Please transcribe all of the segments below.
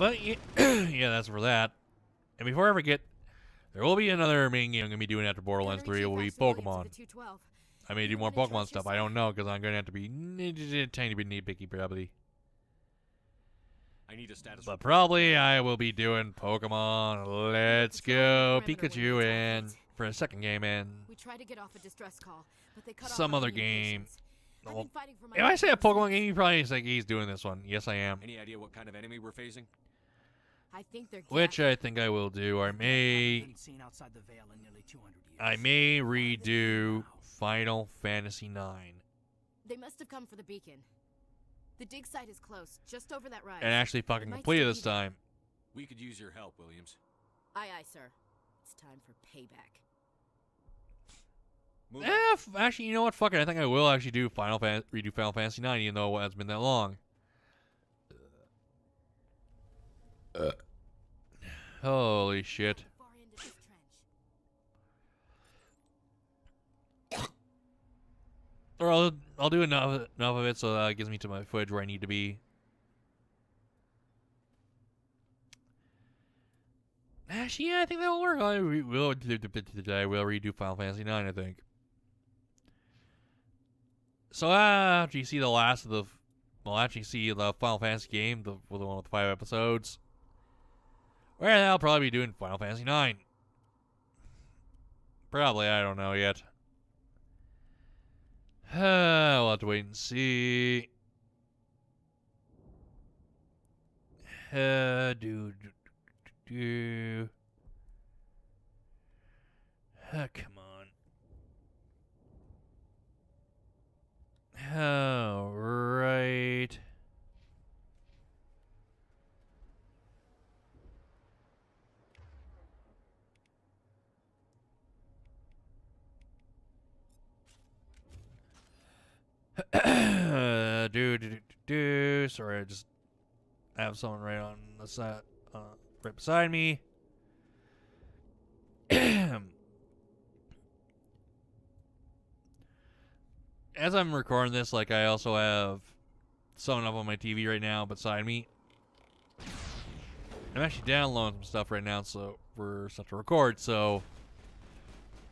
But yeah, yeah, that's for that. And before I forget, there will be another main game I'm gonna be doing after Borderlands 3. It will be Pokemon. I may do more Pokemon stuff. I don't know because I'm gonna have to be a tiny bit nitpicky probably. I need a status. But probably I will be doing Pokemon. Let's go Pikachu and for a second game and We tried to get off a distress call, but they cut some off our other game. Well, been fighting for my If I say a Pokemon game, you probably think he's doing this one. Yes, I am. Any idea what kind of enemy we're facing? I think they're Which. I think I will do. I may, seen outside the veil in nearly 200 years. I may redo Final Fantasy IX They must have come for the beacon. The dig site is close, just over that rise. and actually fucking might complete it this time. We could use your help, Williams. Aye, aye, sir. It's time for payback. Move Eh, actually, you know what? Fuck it. I think I will actually do Final Fan- redo Final Fantasy IX, even though it hasn't been that long. Holy shit. Or I'll I'll do enough enough of it so that it gives me to my footage where I need to be. Actually, yeah, I think that will work. I will I will redo Final Fantasy IX. I think. So uh, after you see the last of the, well, you see the Final Fantasy game, the, the one with five episodes, well, I'll probably be doing Final Fantasy IX. Probably, I don't know yet. we'll have to wait and see. Uh, come on. All right. do, do, do, do, do. Sorry, I just have someone right on the side, uh, right beside me. As I'm recording this, like I also have someone up on my TV right now beside me. I'm actually downloading some stuff right now, so for stuff to record. So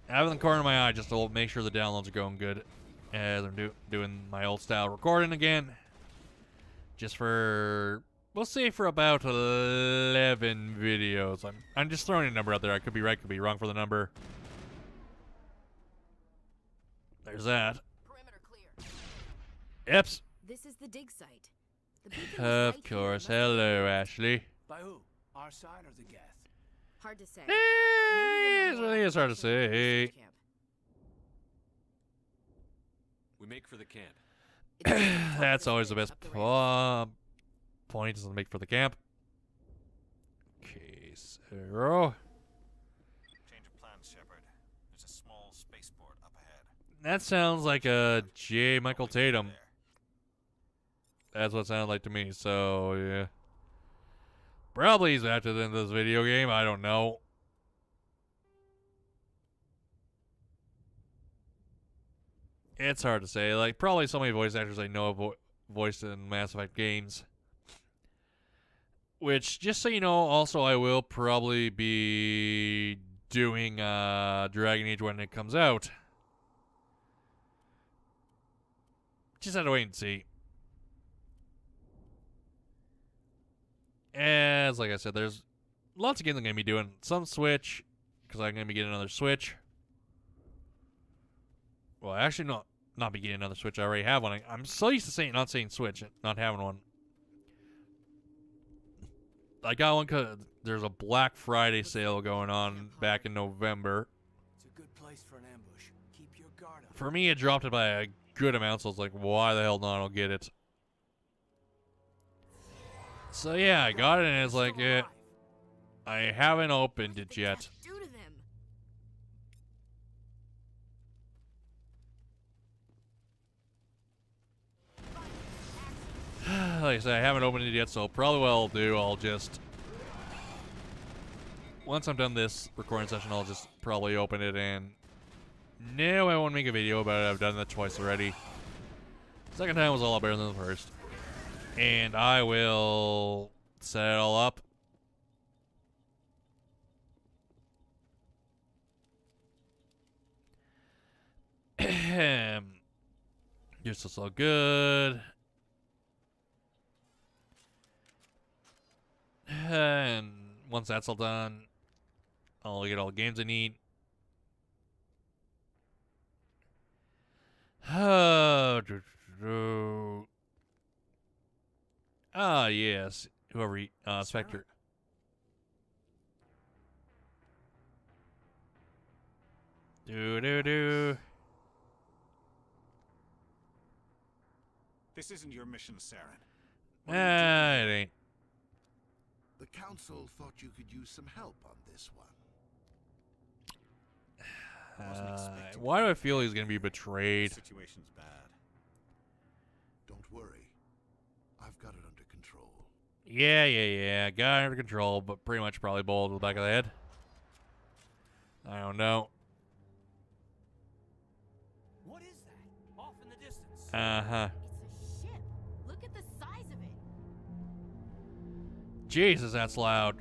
it in the corner of my eye just to make sure the downloads are going good as I'm do- doing my old style recording again. Just for, we'll say for about 11 videos. I'm, I'm just throwing a number out there. I could be right, could be wrong for the number. There's that. Perimeter clear. Eps. This is the dig site. The beacon is Of right course. Must Hello. Ashley. By who? Our side or the Geth? Hard to say. Maybe it's really more hard to say. We make for the camp. It's the top That's always the best up po- point is to make for the camp. Okay, zero. Change of plans, Shepard. There's a small spaceport up ahead. That sounds like a J. Michael Tatum. That's what it sounded like to me. So yeah, probably he's after the end of this video game. I don't know. It's hard to say. Like probably so many voice actors I know vo- voiced in Mass Effect games. Which, just so you know, also I will probably be doing uh, Dragon Age when it comes out. Just had to wait and see. As like I said, there's lots of games I'm gonna be doing. Some Switch, because I'm gonna be getting another Switch. Well, actually, not not be getting another Switch. I already have one. I, I'm so used to saying not saying Switch, not having one. I got one because there's a Black Friday sale going on back in November. It's a good place for an ambush. Keep your guard up. For me, it dropped it by a good amount, so I was like, why the hell not? I'll get it. So yeah, I got it, and it's like, eh. I haven't opened it yet. Geth Do to them. Like I said, I haven't opened it yet, so probably what I'll do, I'll just once I'm done this recording session, I'll just probably open it and no, I won't make a video about it. I've done that twice already. Second time was a lot better than the first, and I will set it all up. Just looks all good. And once that's all done, I'll get all the games I need. Oh, do- do- do. Ah, yes. Whoever, he- uh, Spectre. Do do do. This isn't your mission, Saren. Ah, it ain't. The council thought you could use some help on this one. Uh, why do I feel he's gonna be betrayed? The Situation's bad. Don't worry. I've got it under control. Yeah, yeah, yeah. Got it under control, but pretty much probably bowled to the back of the head. I don't know. What is that? Off in the distance. Uh huh. Jesus, that's loud.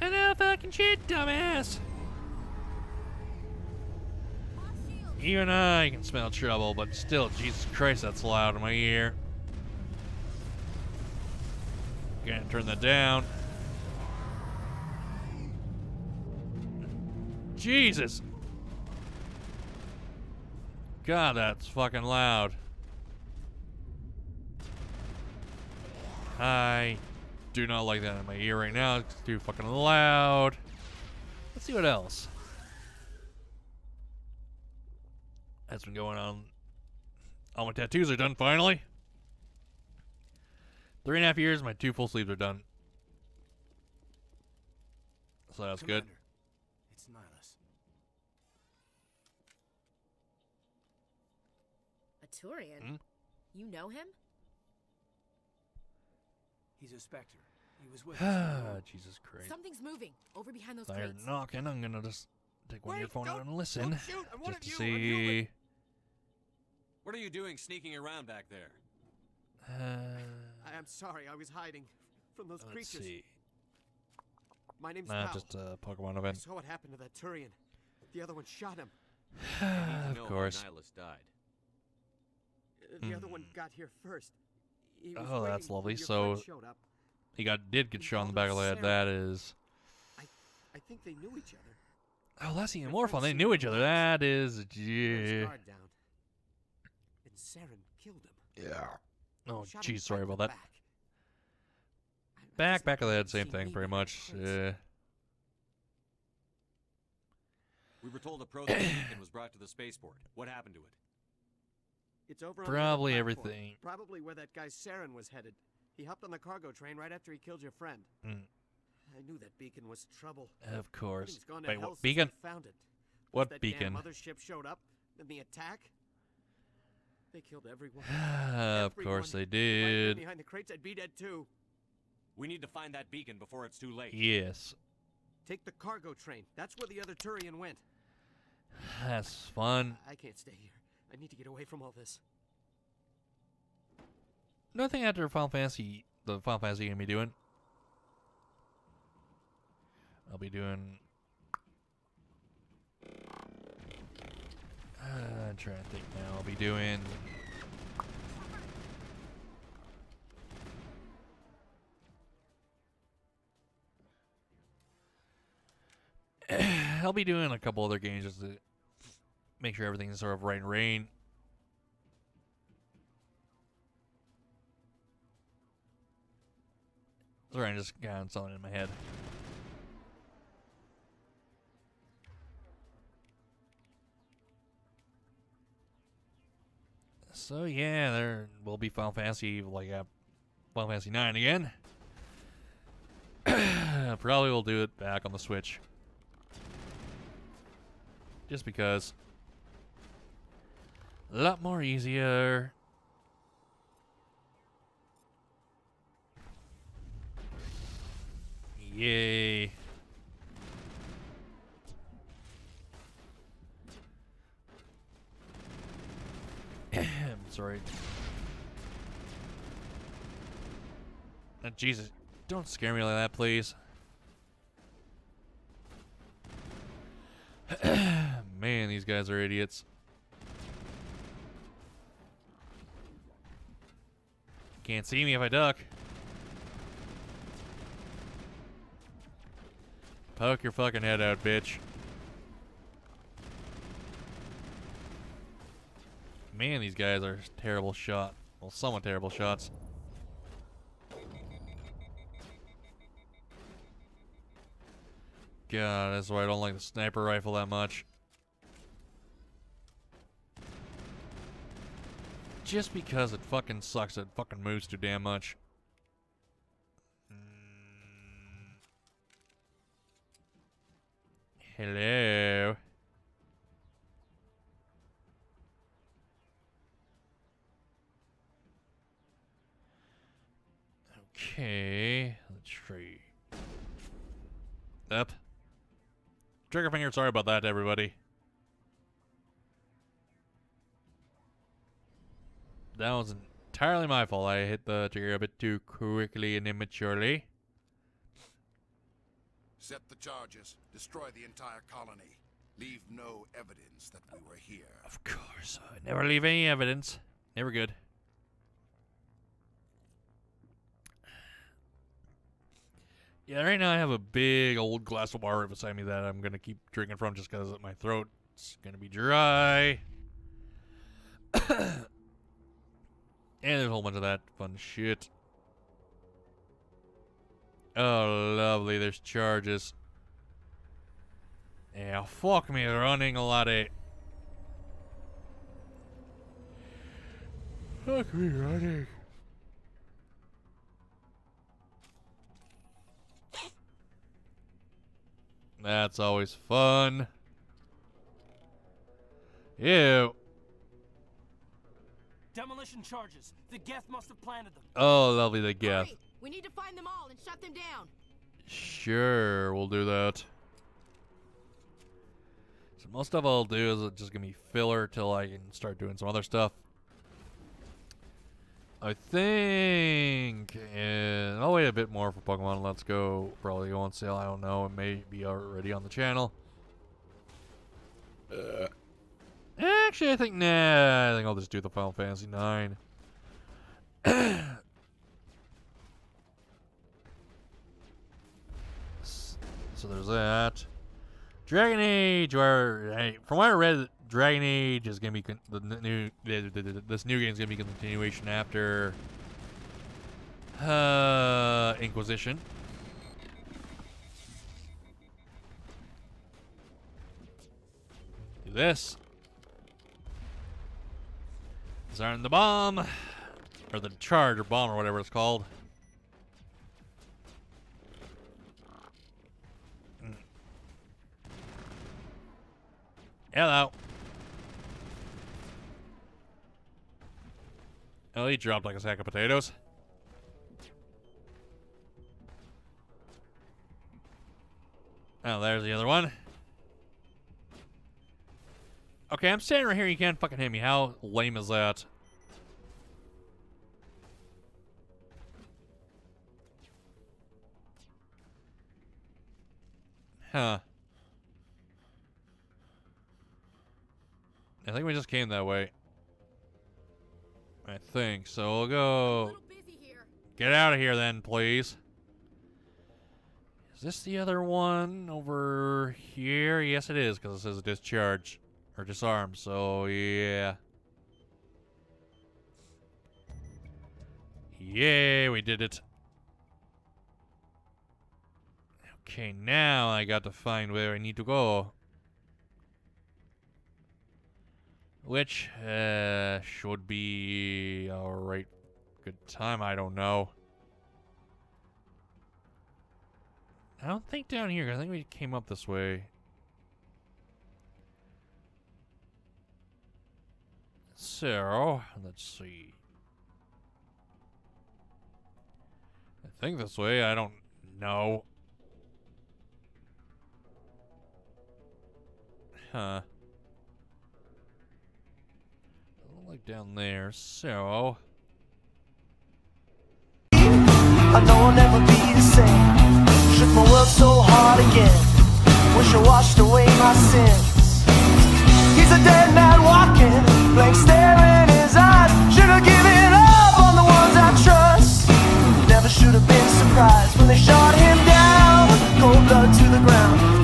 I know fucking shit, dumbass. Even I can smell trouble, but still, Jesus Christ, that's loud in my ear. Gonna turn that down. Jesus. God, that's fucking loud. I do not like that in my ear right now. It's too fucking loud. Let's see what else. That's been going on. All my tattoos are done finally. Three and a half years, my two full sleeves are done. So that's good. It's Nihilus. A Turian? Hmm? You know him? He's a Spectre. He was with us. Ah. Jesus Christ. Something's moving over behind those They're crates. knocking. I'm gonna just take one Wait, earphone out and listen. don't shoot, I'm one Just to you, see. What are you doing sneaking around back there? Uh, I am sorry, I was hiding from those let's creatures. see. My name's Nah, Val. just a Pokemon event. I event. saw what happened to that Turian. The other one shot him. I need to of course. Nihilus died. Uh, The other one Hmm. got here first. He was Oh, that's lovely. So- up. He got did get He shot in the back of the head. That is. I think they knew each other. Oh, that's even Their more fun. They knew each other. That is. Let Yeah. guard down. And Saren killed him. Yeah. Oh, Shot him jeez. Sorry about the that. Back. I- I Back, of the head. Same thing, pretty much. Yeah. We were told a Prothean beacon was brought to the spaceport. What happened to it? It's over on Probably platform. everything. Probably where that guy Saren was headed. He hopped on the cargo train right after he killed your friend. Mm. I knew that beacon was trouble. Of course. Everything's gone Wait, what beacon? found it. What that beacon? Damn mothership showed up, and the attack. They killed everyone. of course they Everyone. If I'd been did. behind the crates, I'd be dead too. We need to find that beacon before it's too late. Yes. Take the cargo train. That's where the other Turian went. That's fun. I can't stay here. I need to get away from all this. Nothing after Final Fantasy, the Final Fantasy gonna be doing. I'll be doing. Uh, I'm trying to think now. I'll be doing. I'll be doing a couple other games make sure everything's sort of right in rain. Sorry, I'm just got something in my head. So yeah, there will be Final Fantasy like uh, Final Fantasy 9 again. Probably will do it back on the Switch. Just because. A lot more easier. Yay. Sorry. Uh, Jesus, don't scare me like that, please. Man, these guys are idiots. Can't see me if I duck. Poke your fucking head out, bitch. Man, these guys are terrible shot. Well, somewhat terrible shots. God, that's why I don't like the sniper rifle that much. Just because it fucking sucks, it fucking moves too damn much. Hello. Okay, let's try. Up. Trigger finger, sorry about that, everybody. That was entirely my fault. I hit the trigger a bit too quickly and immaturely. Set the charges. Destroy the entire colony. Leave no evidence that we were here. Of course. I never leave any evidence. Never good. Yeah, right now I have a big old glass of water beside me that I'm going to keep drinking from just because my throat's going to be dry. and there's a whole bunch of that fun shit. Oh, lovely. There's charges. Yeah, fuck me running a lot of... Fuck me running. That's always fun. Ew. Demolition charges. The Geth must have planted them. Oh, lovely the Geth. Hurry! We need to find them all and shut them down. Sure, we'll do that. So most stuff I'll do is just gonna be filler till I can start doing some other stuff. I think, and I'll wait a bit more for Pokemon Let's Go. Probably go on sale. I don't know. It may be already on the channel. Uh, actually, I think nah. I think I'll just do the Final Fantasy Nine. so there's that. Dragon Age, or hey, from what I read, Dragon Age is gonna be the new this new game is gonna be a continuation after uh, Inquisition. Do this. Disarm the bomb, or the charge or bomb or whatever it's called. Mm. Hello. Oh, he dropped like a sack of potatoes. Oh, there's the other one. Okay, I'm standing right here. You can't fucking hit me. How lame is that? Huh. I think we just came that way. I think so. We'll go. Get out of here then, please. Is this the other one over here? Yes, it is, because it says discharge or disarm. So, yeah. Yay, we did it. Okay, now I got to find where I need to go. Which, uh, should be alright. Good time, I don't know. I don't think down here. I think we came up this way. So, let's see. I think this way, I don't know. Huh. I don't like down there, so... I know I'll never be the same Shook my world so hard again Wish I washed away my sins He's a dead man walking blank stare in his eyes. Should have given up on the ones I trust. Never should have been surprised when they shot him down. Cold blood to the ground.